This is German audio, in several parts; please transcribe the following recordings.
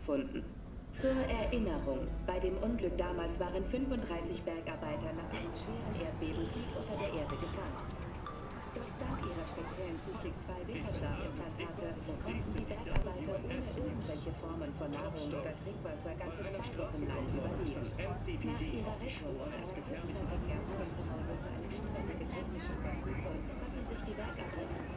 gefunden. Zur Erinnerung, bei dem Unglück damals waren 35 Bergarbeiter nach einem schweren Erdbeben tief unter der Erde gefangen. Doch dank ihrer speziellen Cystic 2 Winterschlafimplantate konnten die Bergarbeiter ohne irgendwelche Formen von Nahrung oder Trinkwasser ganze zwei Wochen lang überleben. Nach ihrer Rettung und einer kurzen Erklärung zu Hause für eine ständige technische Überprüfung konnten sich die Bergarbeiter zum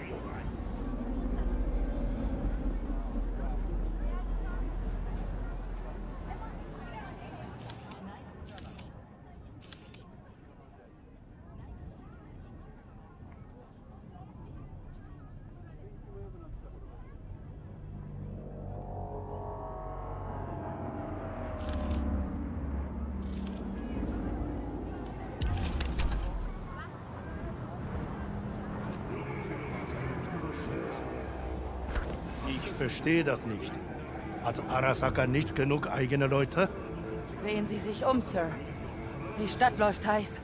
verstehe das nicht. Hat Arasaka nicht genug eigene Leute? Sehen Sie sich um, Sir. Die Stadt läuft heiß.